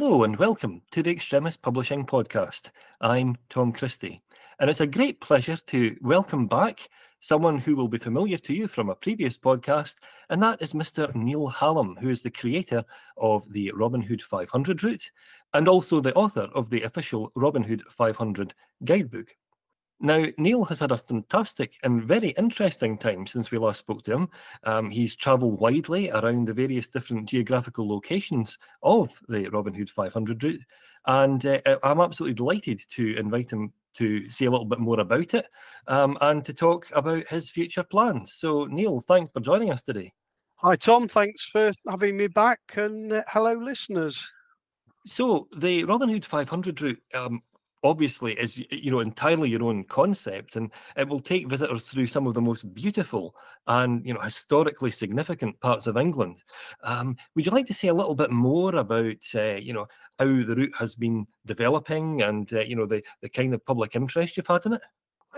Hello and welcome to the Extremis Publishing Podcast. I'm Tom Christie, and it's a great pleasure to welcome back someone who will be familiar to you from a previous podcast, and that is Mr. Neil Hallam, who is the creator of the Robin Hood 500 route and also the author of the official Robin Hood 500 guidebook. Now, Neil has had a fantastic and very interesting time since we last spoke to him. Um, he's travelled widely around the various different geographical locations of the Robin Hood 500 route, and uh, I'm absolutely delighted to invite him to say a little bit more about it um, and to talk about his future plans. So, Neil, thanks for joining us today. Hi, Tom. Thanks for having me back, and uh, hello, listeners. So, the Robin Hood 500 route um, obviously is you know entirely your own concept and it will take visitors through some of the most beautiful and you know historically significant parts of england. Um, would you like to say a little bit more about uh, you know how the route has been developing and uh, you know the the kind of public interest you've had in it?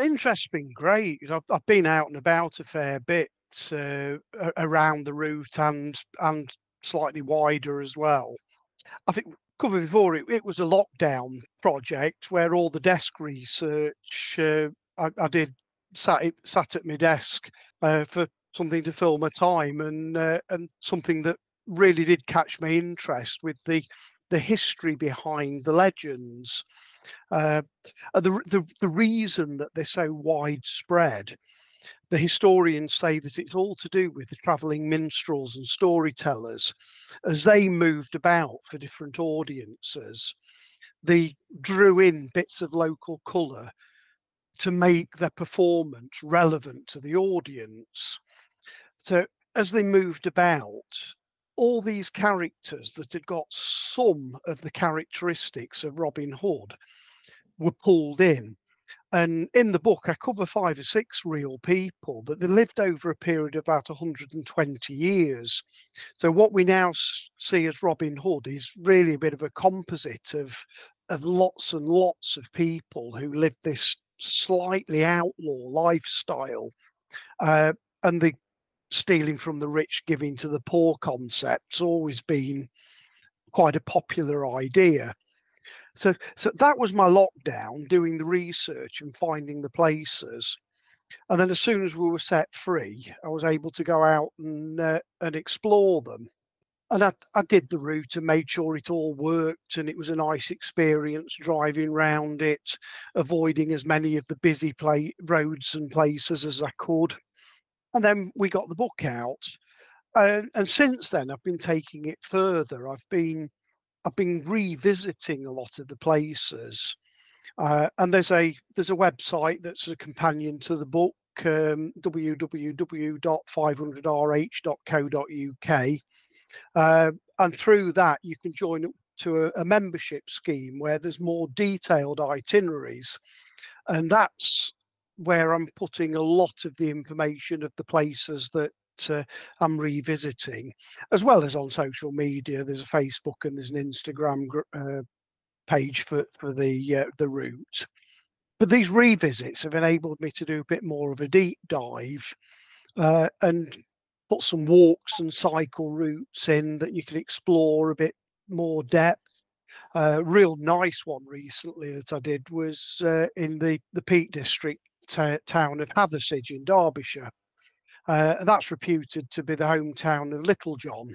Interest's been great. I've, I've been out and about a fair bit uh, around the route and and slightly wider as well I think covered before, it, it was a lockdown project where all the desk research uh, I, I, did sat sat at my desk uh, for something to fill my time and uh, and something that really did catch my interest with the the history behind the legends. Uh, the, the the reason that they're so widespread the historians say that it's all to do with the travelling minstrels and storytellers as they moved about for different audiences. They drew in bits of local colour to make their performance relevant to the audience. So as they moved about, all these characters that had got some of the characteristics of Robin Hood were pulled in and in the book, I cover five or six real people, but they lived over a period of about 120 years. So what we now see as Robin Hood is really a bit of a composite of of lots and lots of people who lived this slightly outlaw lifestyle, uh, and the stealing from the rich, giving to the poor concept's always been quite a popular idea. So, so that was my lockdown, doing the research and finding the places. And then as soon as we were set free, I was able to go out and uh, and explore them. And I, I did the route and made sure it all worked, and it was a nice experience driving round it, avoiding as many of the busy play roads and places as I could. And then we got the book out, and, and since then I've been taking it further. I've been I've been revisiting a lot of the places, uh, and there's a there's a website that's a companion to the book, um, www.500rh.co.uk, uh, and through that you can join up to a, a membership scheme where there's more detailed itineraries, and that's where I'm putting a lot of the information of the places that uh, I'm revisiting, as well as on social media. There's a Facebook and there's an Instagram uh, page for for the uh, the route. But these revisits have enabled me to do a bit more of a deep dive uh, and put some walks and cycle routes in that you can explore a bit more depth. A uh, real nice one recently that I did was uh, in the the Peak District town of Hathersage in Derbyshire. Uh, that's reputed to be the hometown of Little John.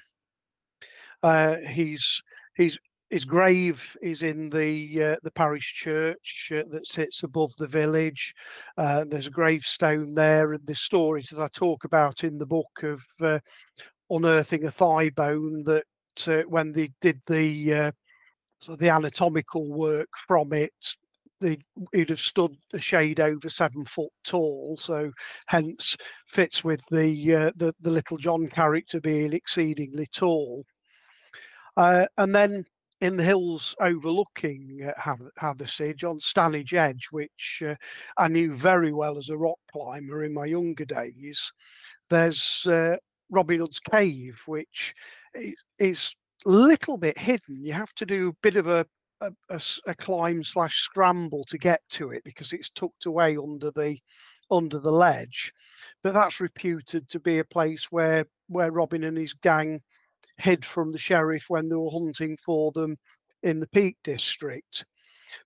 Uh, he's he's his grave is in the uh, the parish church uh, that sits above the village. Uh, there's a gravestone there, and the stories that I talk about in the book of uh, unearthing a thigh bone that uh, when they did the uh, so the anatomical work from it, they he'd have stood a shade over seven foot tall, so hence fits with the uh, the, the little John character being exceedingly tall. Uh, and then in the hills overlooking uh, Hathersage on Stanage Edge, which uh, I knew very well as a rock climber in my younger days, there's uh, Robin Hood's Cave, which is a little bit hidden. You have to do a bit of a a, a, a climb slash scramble to get to it because it's tucked away under the under the ledge. But that's reputed to be a place where where Robin and his gang hid from the sheriff when they were hunting for them in the Peak District.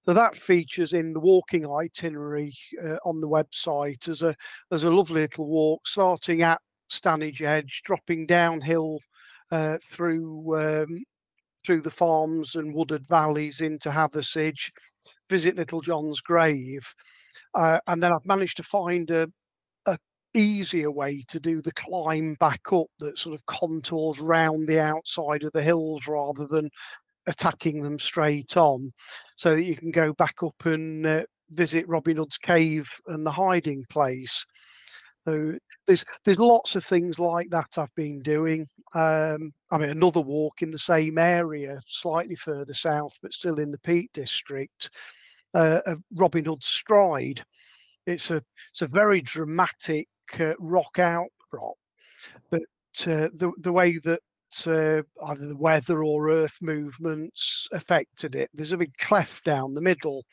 So that features in the walking itinerary uh, on the website as a as a lovely little walk starting at Stanage Edge, dropping downhill uh, through um, through the farms and wooded valleys into Hathersage, visit Little John's grave, uh, and then I've managed to find a, a easier way to do the climb back up that sort of contours round the outside of the hills rather than attacking them straight on, so that you can go back up and uh, visit Robin Hood's cave and the hiding place. So there's there's lots of things like that I've been doing. Um, I mean, another walk in the same area, slightly further south, but still in the Peak District, uh, Robin Hood Stride. It's a it's a very dramatic uh, rock outcrop, but uh, the the way that uh, either the weather or earth movements affected it. There's a big cleft down the middle,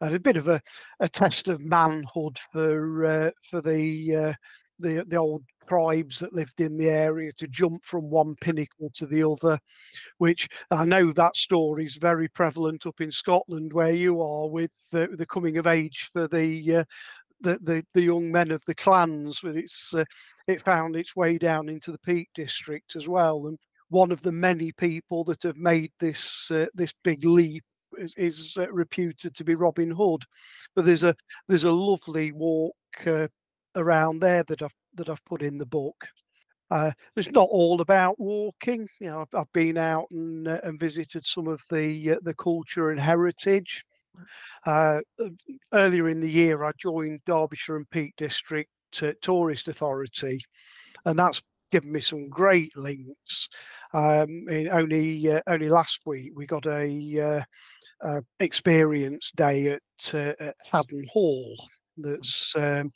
a bit of a, a test of manhood for uh, for the uh, the the old tribes that lived in the area to jump from one pinnacle to the other, which I know that story is very prevalent up in Scotland where you are with uh, the coming of age for the uh, the, the, the young men of the clans, but it's uh, it found its way down into the Peak District as well. And one of the many people that have made this uh, this big leap is, is uh, reputed to be Robin Hood. But there's a there's a lovely walk uh, around there that I've that I've put in the book. Uh, it's not all about walking. You know, I've, I've been out and, uh, and visited some of the uh, the culture and heritage. Uh, earlier in the year, I joined Derbyshire and Peak District Tourist Authority, and that's given me some great links. Um, only uh, only last week we got a, uh, experience day at, uh, at Haddon Hall. That's um,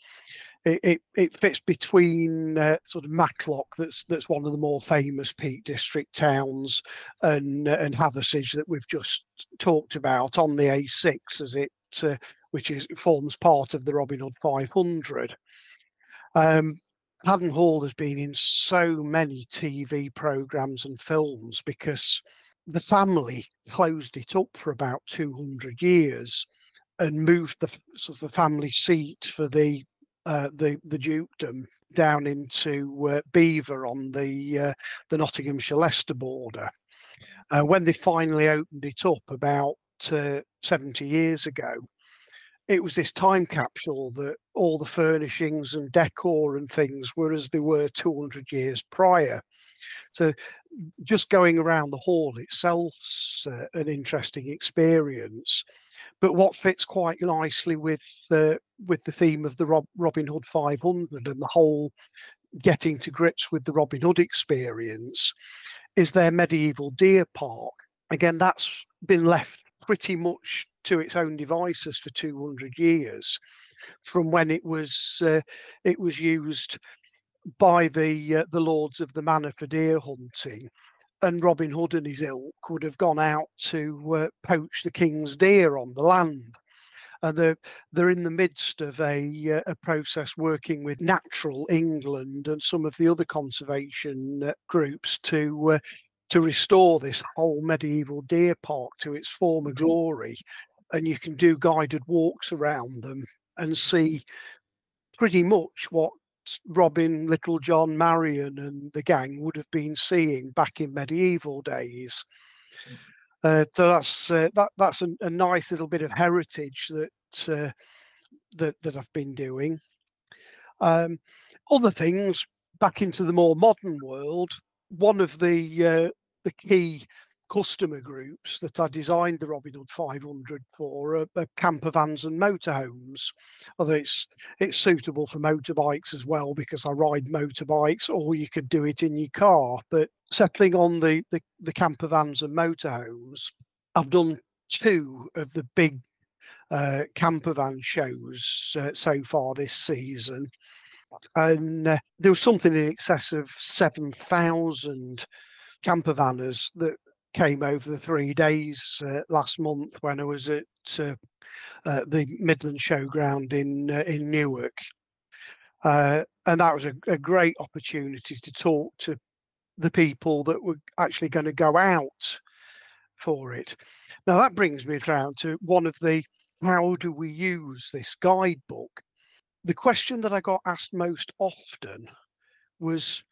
it, it, it, fits between uh, sort of Matlock, that's that's one of the more famous Peak District towns, and uh, and Hathersage that we've just talked about on the A6 as it uh, which is forms part of the Robin Hood 500. Um, Haddon Hall has been in so many TV programs and films because the family closed it up for about 200 years and moved the sort of the family seat for the uh, the the dukedom down into uh, Belvoir on the uh, the Nottinghamshire Leicester border. Uh, when they finally opened it up about uh, 70 years ago, it was this time capsule that all the furnishings and decor and things were as they were 200 years prior. So just going around the hall itself's uh, an interesting experience. But what fits quite nicely with uh, with the theme of the Rob, Robin Hood 500 and the whole getting to grips with the Robin Hood experience is their medieval deer park. Again, that's been left pretty much to its own devices for 200 years from when it was uh, it was used by the uh, the lords of the manor for deer hunting and Robin Hood and his ilk would have gone out to uh, poach the king's deer on the land and they're they're in the midst of a uh, a process working with Natural England and some of the other conservation uh, groups to uh, to restore this whole medieval deer park to its former mm-hmm. glory and you can do guided walks around them and see pretty much what Robin, Little John, Marion, and the gang would have been seeing back in medieval days. Uh, so that's uh, that that's a, a, nice little bit of heritage that uh, that that I've been doing. Um, other things back into the more modern world. One of the uh, the key customer groups that I designed the Robin Hood 500 for are, are camper vans and motorhomes. Although it's it's suitable for motorbikes as well because I ride motorbikes, or you could do it in your car. But settling on the the, the camper vans and motorhomes, I've done two of the big uh, camper van shows uh, so far this season. And uh, there was something in excess of 7,000 camper vanners that came over the three days uh, last month when I was at uh, uh, the Midland Showground in uh, in Newark, uh, and that was a, a, great opportunity to talk to the people that were actually going to go out for it. Now that brings me around to one of the how do we use this guidebook? The question that I got asked most often was,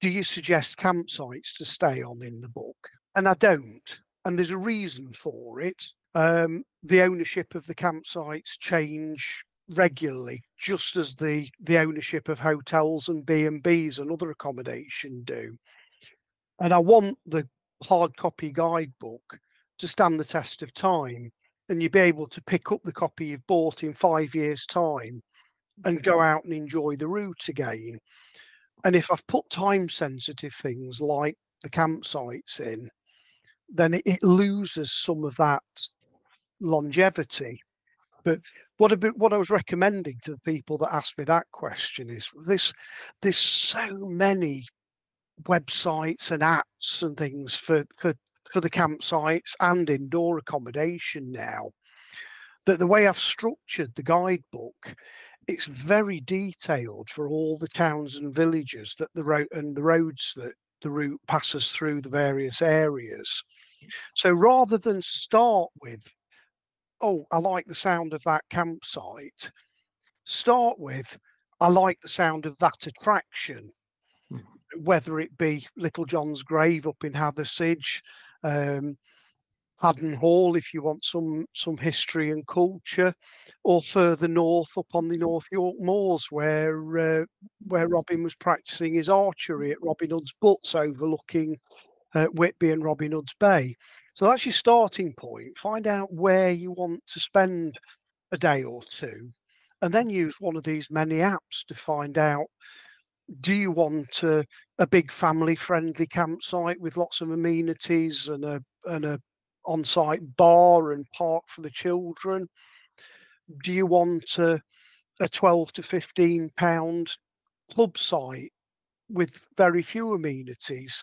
do you suggest campsites to stay on in the book? And I don't. And there's a reason for it. Um, the ownership of the campsites change regularly, just as the the ownership of hotels and B and B's and other accommodation do. And I want the hard copy guidebook to stand the test of time, and you'll be able to pick up the copy you've bought in five years' time and go out and enjoy the route again. And if I've put time sensitive things like the campsites in, then it, it loses some of that longevity. But what a what I was recommending to the people that asked me that question is this: there's so many websites and apps and things for for for the campsites and indoor accommodation now that the way I've structured the guidebook it's very detailed for all the towns and villages that the road and the roads that the route passes through the various areas. So rather than start with, oh, I like the sound of that campsite, start with, I like the sound of that attraction, mm. whether it be Little John's Grave up in Hathersage, um, Haddon Hall if you want some some history and culture, or further north up on the North York Moors where uh, where Robin was practicing his archery at Robin Hood's Butts overlooking uh, Whitby and Robin Hood's Bay. So that's your starting point. Find out where you want to spend a day or two, and then use one of these many apps to find out do you want a, a big family friendly campsite with lots of amenities and a and a on-site bar and park for the children? Do you want a, a 12 to 15 pound club site with very few amenities?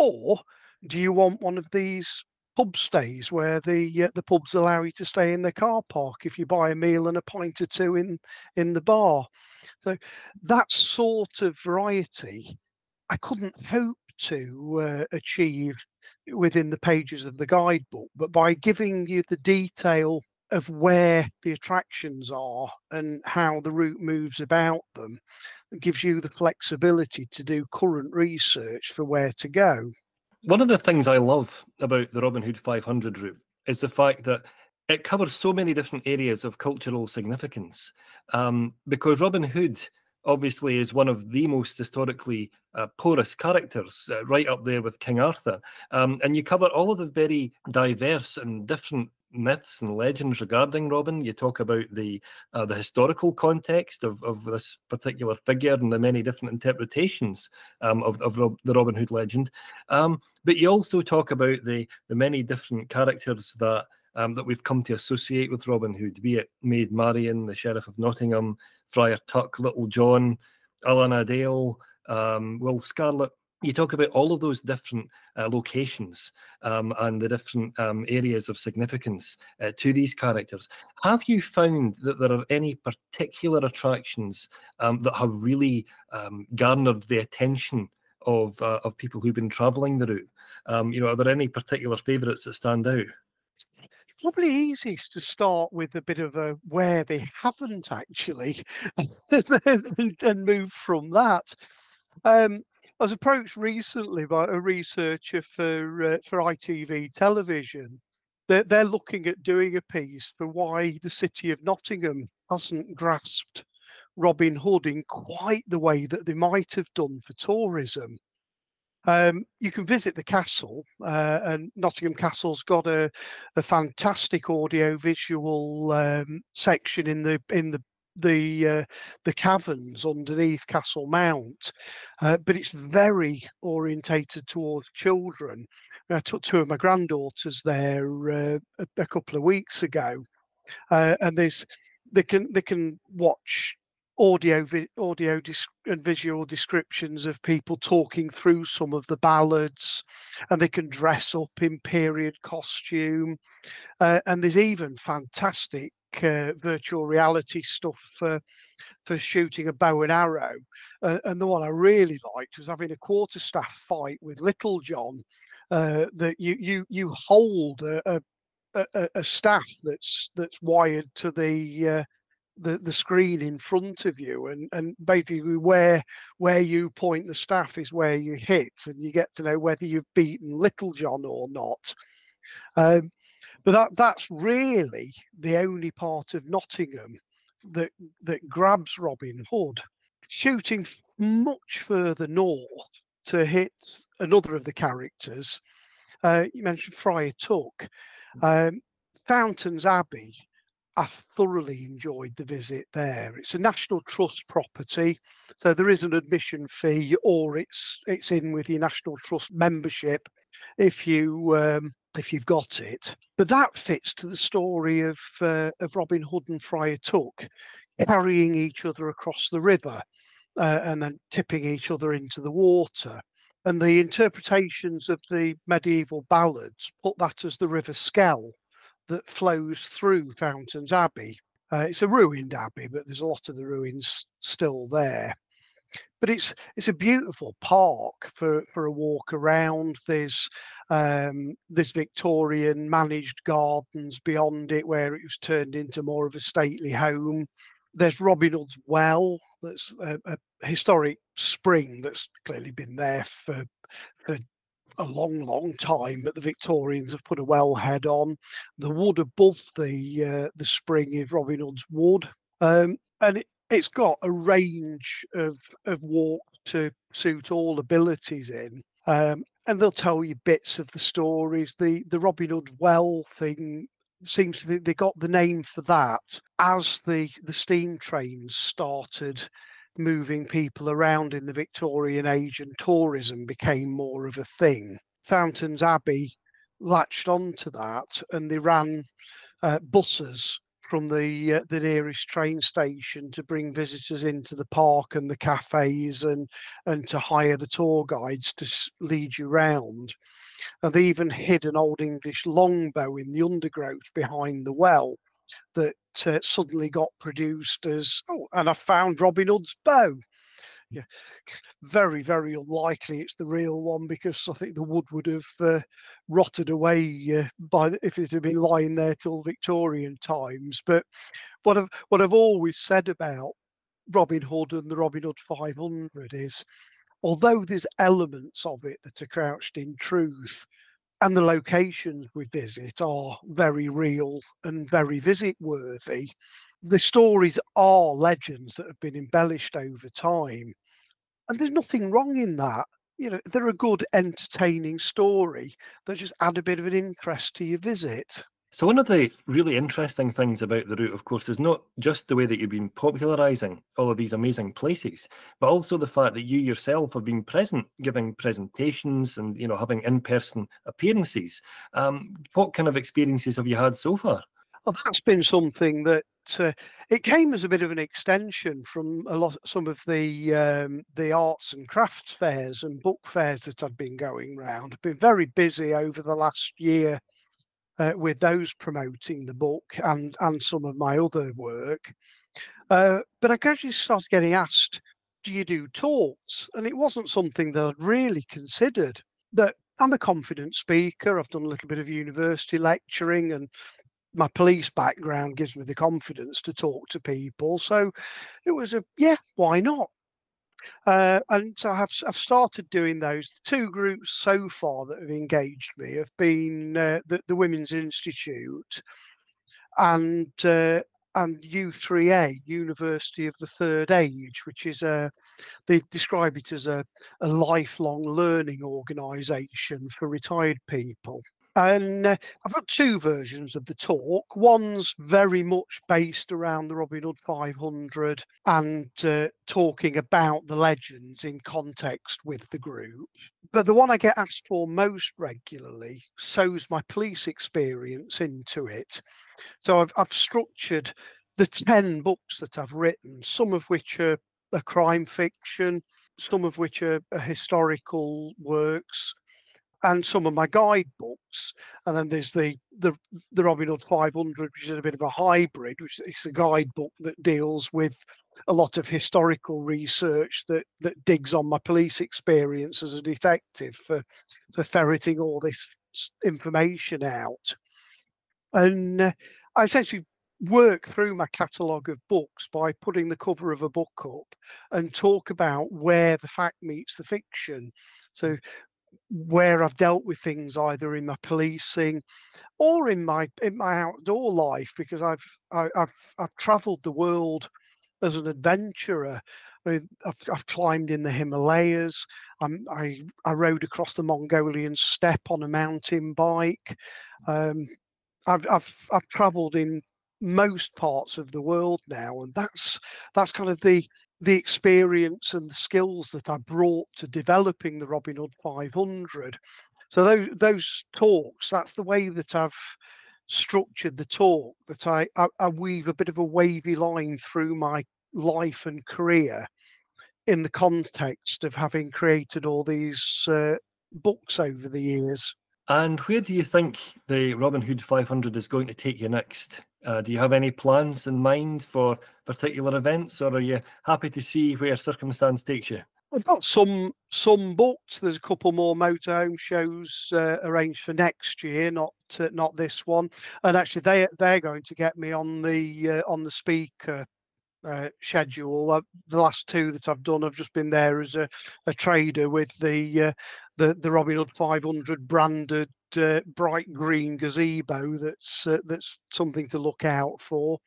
Or do you want one of these pub stays where the uh, the pubs allow you to stay in the car park if you buy a meal and a pint or two in in the bar? So that sort of variety, I couldn't hope to uh, achieve within the pages of the guidebook, but by giving you the detail of where the attractions are and how the route moves about them, it gives you the flexibility to do current research for where to go. One of the things I love about the Robin Hood 500 route is the fact that it covers so many different areas of cultural significance. Um, because Robin Hood obviously is one of the most historically uh, porous characters, uh, right up there with King Arthur. Um, and you cover all of the very diverse and different myths and legends regarding Robin. You talk about the uh, the historical context of, of this particular figure and the many different interpretations um, of, of Rob, the Robin Hood legend. Um, but you also talk about the the many different characters that um, that we've come to associate with Robin Hood, be it Maid Marian, the Sheriff of Nottingham, Friar Tuck, Little John, Alan a Dale, um, Will Scarlet. You talk about all of those different uh, locations um, and the different um, areas of significance uh, to these characters. Have you found that there are any particular attractions um, that have really um, garnered the attention of uh, of people who've been travelling the route? Um, you know, are there any particular favourites that stand out? probably easiest to start with a bit of a where they haven't actually and, move from that. Um, I was approached recently by a researcher for uh, for ITV television. They're, they're looking at doing a piece for why the city of Nottingham hasn't grasped Robin Hood in quite the way that they might have done for tourism. Um, you can visit the castle, uh, and Nottingham Castle's got a, a fantastic audio-visual um, section in the in the the uh, the caverns underneath Castle Mount, uh, but it's very orientated towards children. I took two of my granddaughters there uh, a, a, couple of weeks ago, uh, and there's they can they can watch audio audio and visual descriptions of people talking through some of the ballads and they can dress up in period costume uh, and there's even fantastic uh, virtual reality stuff for for shooting a bow and arrow. Uh, and the one I really liked was having a quarterstaff fight with Little John. Uh, that you you you hold a, a, a, staff that's that's wired to the uh, the the screen in front of you and and basically where where you point the staff is where you hit and you get to know whether you've beaten little john or not um, but that that's really the only part of nottingham that that grabs robin hood. Shooting much further north to hit another of the characters uh, you mentioned friar tuck. Um, fountains abbey I thoroughly enjoyed the visit there. It's a National Trust property, so there is an admission fee, or it's it's in with your National Trust membership if you um, if you've got it. But that fits to the story of uh, of Robin Hood and Friar Tuck carrying each other across the river uh, and then tipping each other into the water. And the interpretations of the medieval ballads put that as the River Skell that flows through Fountains Abbey. Uh, it's a ruined abbey, but there's a lot of the ruins still there. But it's it's a beautiful park for, for a walk around. There's um, this Victorian managed gardens beyond it, where it was turned into more of a stately home. There's Robin Hood's Well, that's a, a historic spring that's clearly been there for for a long, long time, but the Victorians have put a wellhead on. The wood above the uh, the spring is Robin Hood's Wood, um, and it, it's got a range of of walk to suit all abilities in. Um, and they'll tell you bits of the stories. The the Robin Hood Well thing seems to they got the name for that as the the steam trains started moving people around in the Victorian age and tourism became more of a thing. Fountains Abbey latched onto that and they ran uh, buses from the uh, the nearest train station to bring visitors into the park and the cafes and and to hire the tour guides to lead you round. And they even hid an old English longbow in the undergrowth behind the well that uh, suddenly got produced as oh, and I found Robin Hood's bow. Yeah, very very unlikely it's the real one because I think the wood would have uh, rotted away uh, by the, if it had been lying there till Victorian times. But what I've what I've always said about Robin Hood and the Robin Hood 500 is although there's elements of it that are crouched in truth, and the locations we visit are very real and very visit worthy. The stories are legends that have been embellished over time. And there's nothing wrong in that. You know, they're a good, entertaining story that just add a bit of an interest to your visit. So one of the really interesting things about the route, of course, is not just the way that you've been popularising all of these amazing places, but also the fact that you yourself have been present, giving presentations and you know having in-person appearances. Um, what kind of experiences have you had so far? Well, that's been something that uh, it came as a bit of an extension from a lot, some of the um, the arts and crafts fairs and book fairs that I've been going round. I've been very busy over the last year uh, with those promoting the book and and some of my other work. Uh, but I gradually started getting asked, "Do you do talks?" And it wasn't something that I'd really considered. But I'm a confident speaker. I've done a little bit of university lecturing, and my police background gives me the confidence to talk to people. So it was a yeah, why not? Uh, and so I've, I've started doing those. The two groups so far that have engaged me have been uh, the, the Women's Institute and uh, and U3A, University of the Third Age, which is a they describe it as a, a lifelong learning organisation for retired people. And uh, I've got two versions of the talk. One's very much based around the Robin Hood 500 and uh, talking about the legends in context with the group. But the one I get asked for most regularly sows my police experience into it. So I've, I've structured the 10 books that I've written, some of which are a crime fiction, some of which are, are historical works, and some of my guidebooks. And then there's the the the Robin Hood 500, which is a bit of a hybrid, which is a guidebook that deals with a lot of historical research that that digs on my police experience as a detective for for ferreting all this information out. And uh, I essentially work through my catalogue of books by putting the cover of a book up and talk about where the fact meets the fiction. So where I've dealt with things either in my policing or in my in my outdoor life because I've I, have I've travelled the world as an adventurer. I mean, I've, I've climbed in the Himalayas. I'm, i I rode across the Mongolian steppe on a mountain bike. Um, I've I've I've travelled in most parts of the world now, and that's that's kind of the the experience and the skills that I brought to developing the Robin Hood 500. So those those talks, that's the way that I've structured the talk. That I, I, I weave a bit of a wavy line through my life and career in the context of having created all these uh, books over the years. And where do you think the Robin Hood 500 is going to take you next? Uh, do you have any plans in mind for particular events, or are you happy to see where circumstance takes you? I've got some some booked. There's a couple more motorhome shows uh, arranged for next year, not uh, not this one. And actually, they they're going to get me on the uh, on the speaker uh, schedule. Uh, the last two that I've done, I've just been there as a, a trader with the uh, the the Robin Hood 500 branded uh, bright green gazebo. That's uh, that's something to look out for.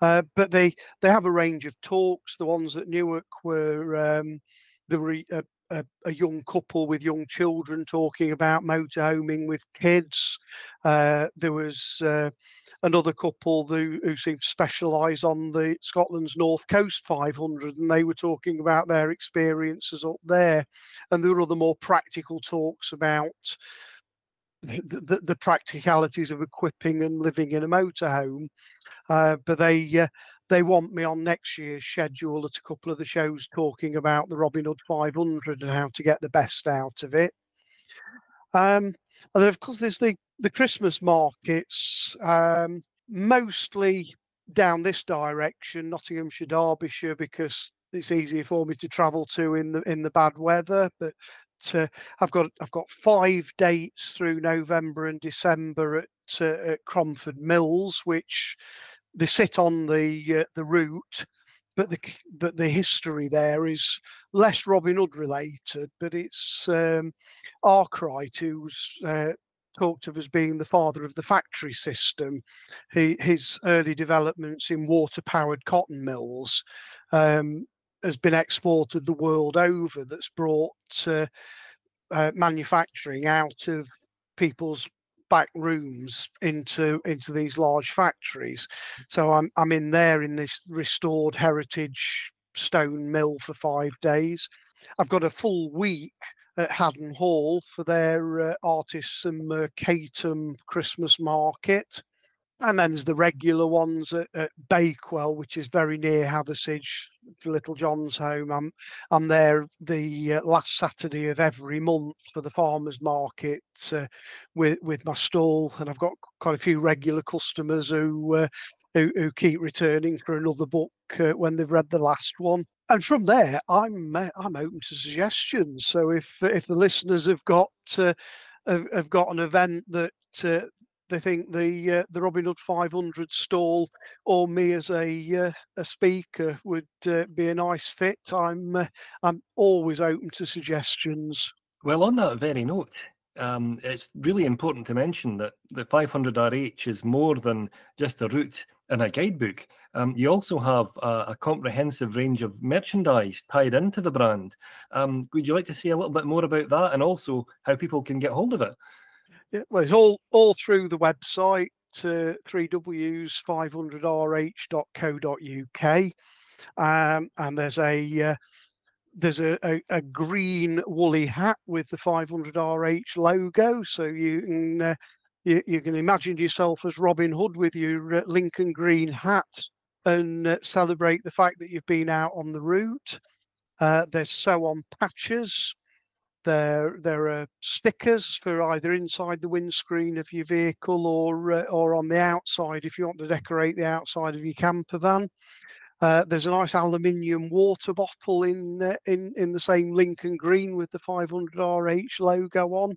Uh, but they they have a range of talks. The ones at Newark were um, the re, a, a, young couple with young children talking about motorhoming with kids. Uh, there was uh, another couple who, who seemed to specialise on the Scotland's North Coast 500, and they were talking about their experiences up there. And there were other more practical talks about the, the, the practicalities of equipping and living in a motorhome. Uh, but they uh, they want me on next year's schedule at a couple of the shows talking about the Robin Hood 500 and how to get the best out of it. Um, and then, of course, there's the, the Christmas markets, um, mostly down this direction, Nottinghamshire, Derbyshire, because it's easier for me to travel to in the in the bad weather. But uh, I've got I've got five dates through November and December at, uh, at Cromford Mills, which they sit on the uh, the route, but the but the history there is less Robin Hood related, but it's um, Arkwright who's uh, talked of as being the father of the factory system. He, his early developments in water-powered cotton mills um, has been exported the world over. That's brought uh, uh, manufacturing out of people's back rooms into into these large factories. So I'm I'm in there in this restored heritage stone mill for five days. I've got a full week at Haddon Hall for their uh, artists and Mercatum Christmas market and then there's the regular ones at, at, Bakewell, which is very near Hathersage, Little John's home. I'm I'm there the uh, last Saturday of every month for the farmers market uh, with with my stall, and I've got quite a few regular customers who uh, who, who, keep returning for another book uh, when they've read the last one. And from there, I'm uh, I'm open to suggestions. So if if the listeners have got uh, have, have got an event that they think the uh, the Robin Hood 500 stall or me as a uh, a speaker would uh, be a nice fit. I'm uh, I'm always open to suggestions. Well, on that very note, um, it's really important to mention that the 500RH is more than just a route and a guidebook. Um, you also have a, a, comprehensive range of merchandise tied into the brand. Um, would you like to say a little bit more about that and also how people can get hold of it? Yeah, well, it's all all through the website, uh, 3ws500rh.co.uk, um, and there's a uh, there's a, a, a, green woolly hat with the 500RH logo, so you can uh, you, you, can imagine yourself as Robin Hood with your uh, Lincoln green hat and uh, celebrate the fact that you've been out on the route. Uh, there's sew on patches there there are stickers for either inside the windscreen of your vehicle or uh, or on the outside if you want to decorate the outside of your camper van. Uh, there's a nice aluminium water bottle in uh, in in the same Lincoln green with the 500RH logo on.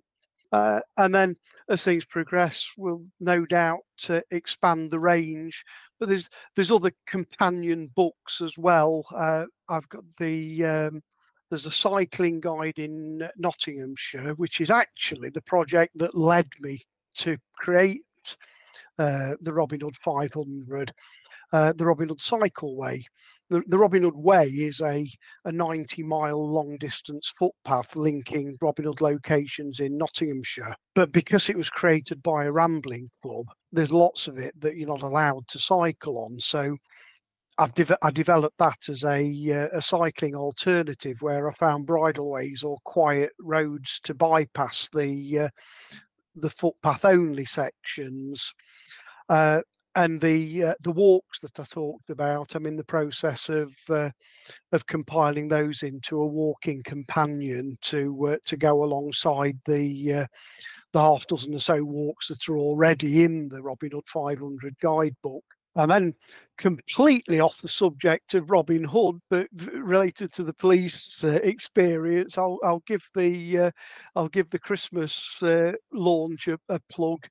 Uh, and then as things progress, we'll no doubt uh, expand the range. But there's there's other companion books as well. Uh, I've got the um, there's a cycling guide in Nottinghamshire, which is actually the project that led me to create uh, the Robin Hood 500, uh, the Robin Hood Cycleway. The, the Robin Hood Way is a, a 90 mile long distance footpath linking Robin Hood locations in Nottinghamshire. But because it was created by a rambling club, there's lots of it that you're not allowed to cycle on. So I've de- I developed that as a uh, a cycling alternative where I found bridleways or quiet roads to bypass the uh, the footpath only sections. Uh, and the uh, the walks that I talked about, I'm in the process of uh, of compiling those into a walking companion to uh, to go alongside the the half dozen or so walks that are already in the Robin Hood 500 guidebook. And then completely off the subject of Robin Hood, but related to the police uh, experience, I'll, I'll give the uh, I'll give the Christmas uh, launch a, a, plug.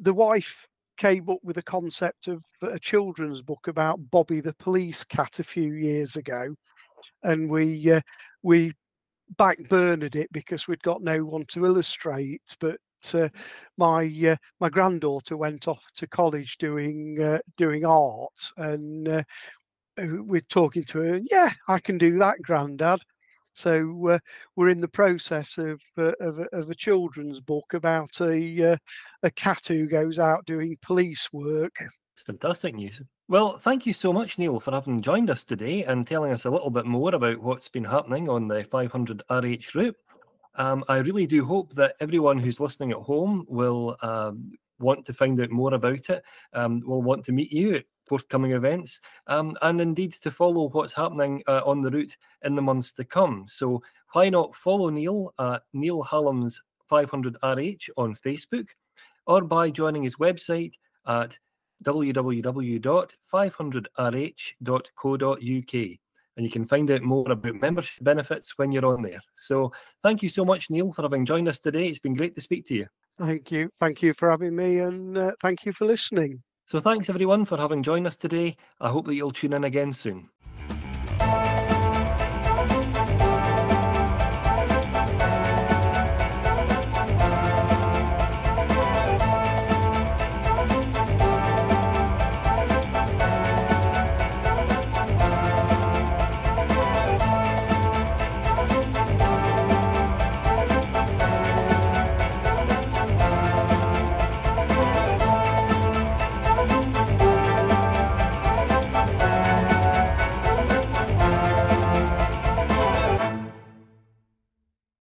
The wife came up with a concept of a children's book about Bobby the police cat a few years ago, and we uh, we backburnered it because we'd got no one to illustrate. But uh, my uh, my granddaughter went off to college doing uh, doing art, and uh, we're talking to her. Yeah, I can do that, Grandad. So uh, we're in the process of uh, of, of, a children's book about a a cat who goes out doing police work. It's fantastic news. Well, thank you so much, Neil, for having joined us today and telling us a little bit more about what's been happening on the 500 RH route. Um, I really do hope that everyone who's listening at home will um, want to find out more about it, um, will want to meet you forthcoming events, um, and indeed to follow what's happening uh, on the route in the months to come. So why not follow Neil at Neil Hallam's 500RH on Facebook, or by joining his website at www.500rh.co.uk and you can find out more about membership benefits when you're on there. So thank you so much, Neil, for having joined us today. It's been great to speak to you. Thank you. Thank you for having me and uh, thank you for listening. So thanks everyone for having joined us today. I hope that you'll tune in again soon.